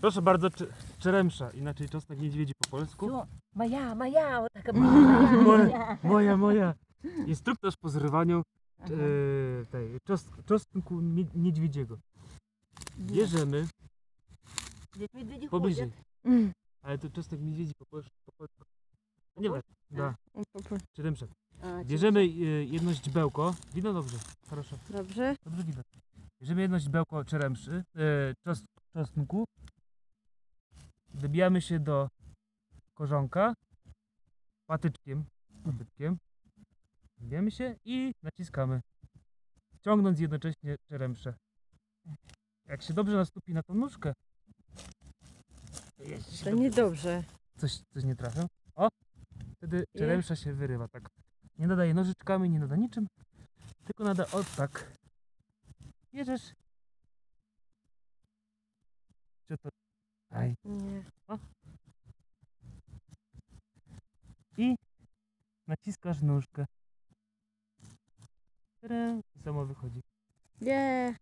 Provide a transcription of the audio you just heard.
Proszę bardzo, cze- czeremsza, inaczej czosnek niedźwiedzi po polsku. Co? Moja, moja, o taka moja, Moja, moja, moja. Instruktorz po zrywaniu e, tej, czos, czosnku niedźwiedziego. Bierzemy niedźwiedzi pobliżej, Mm. ale to czosnek niedźwiedzi po polsku. Po polsku. Nie wiem, da, po- czeremsza. A, Bierzemy e, jedno źdźbełko. Widno dobrze, proszę. Dobrze? Dobrze widać. Bierzemy jedno źdźbełko czeremszy, e, czos, czosnku. Wybijamy się do korzonka patyczkiem. patyczkiem. Wybijamy się i naciskamy. Ciągnąc jednocześnie czeremszę. Jak się dobrze nastupi na tą nóżkę, to jest To dobrze. niedobrze. coś, coś nie trafia. O! Wtedy czeremsza się wyrywa tak. Nie nadaje nożyczkami, nie nada niczym. Tylko nada o tak. Bierzesz. Czy to. Aj. Nie. I naciskasz nóżkę. I samo wychodzi. Nie.